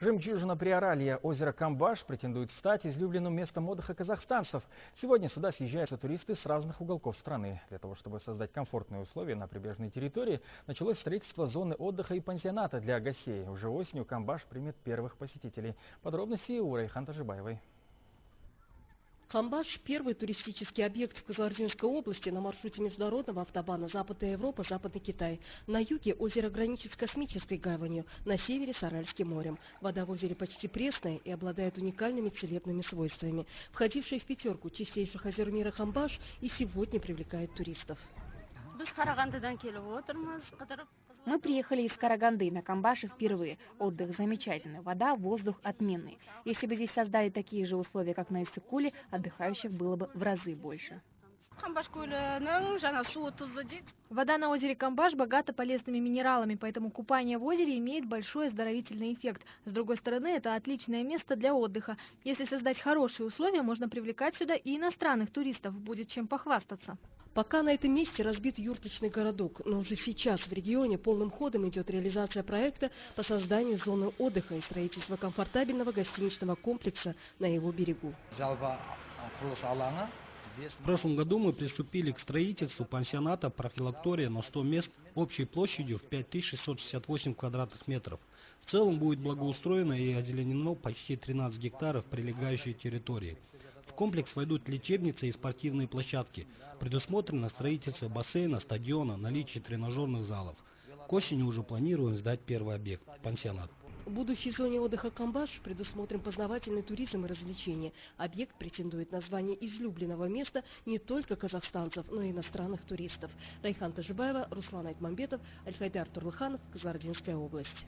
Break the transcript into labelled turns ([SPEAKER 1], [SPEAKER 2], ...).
[SPEAKER 1] Жемчужина Приоралья, озеро Камбаш, претендует стать излюбленным местом отдыха казахстанцев. Сегодня сюда съезжаются туристы с разных уголков страны. Для того, чтобы создать комфортные условия на прибрежной территории, началось строительство зоны отдыха и пансионата для гостей. Уже осенью Камбаш примет первых посетителей. Подробности у Райхан Тажибаевой.
[SPEAKER 2] Хамбаш – первый туристический объект в Кызылординской области на маршруте международного автобана Западная Европа, Западный Китай. На юге озеро граничит с космической гаванью, на севере – с Аральским морем. Вода в озере почти пресная и обладает уникальными целебными свойствами. Входивший в пятерку чистейших озер мира Хамбаш и сегодня привлекает туристов.
[SPEAKER 3] Мы приехали из Караганды на Камбаше впервые. Отдых замечательный, вода, воздух отменный. Если бы здесь создали такие же условия, как на Иссыкуле, отдыхающих было бы в разы больше.
[SPEAKER 4] Вода на озере Камбаш богата полезными минералами, поэтому купание в озере имеет большой оздоровительный эффект. С другой стороны, это отличное место для отдыха. Если создать хорошие условия, можно привлекать сюда и иностранных туристов, будет чем похвастаться.
[SPEAKER 2] Пока на этом месте разбит юрточный городок, но уже сейчас в регионе полным ходом идет реализация проекта по созданию зоны отдыха и строительства комфортабельного гостиничного комплекса на его берегу.
[SPEAKER 5] В прошлом году мы приступили к строительству пансионата профилактория на 100 мест общей площадью в 5668 квадратных метров. В целом будет благоустроено и озеленено почти 13 гектаров прилегающей территории. В комплекс войдут лечебницы и спортивные площадки. Предусмотрено строительство бассейна, стадиона, наличие тренажерных залов. К осени уже планируем сдать первый объект – пансионат.
[SPEAKER 2] В будущей зоне отдыха Камбаш предусмотрен познавательный туризм и развлечения. Объект претендует на звание излюбленного места не только казахстанцев, но и иностранных туристов. Райхан Тажибаева, Руслан Айтмамбетов, Альхайдар Турлыханов, Казардинская область.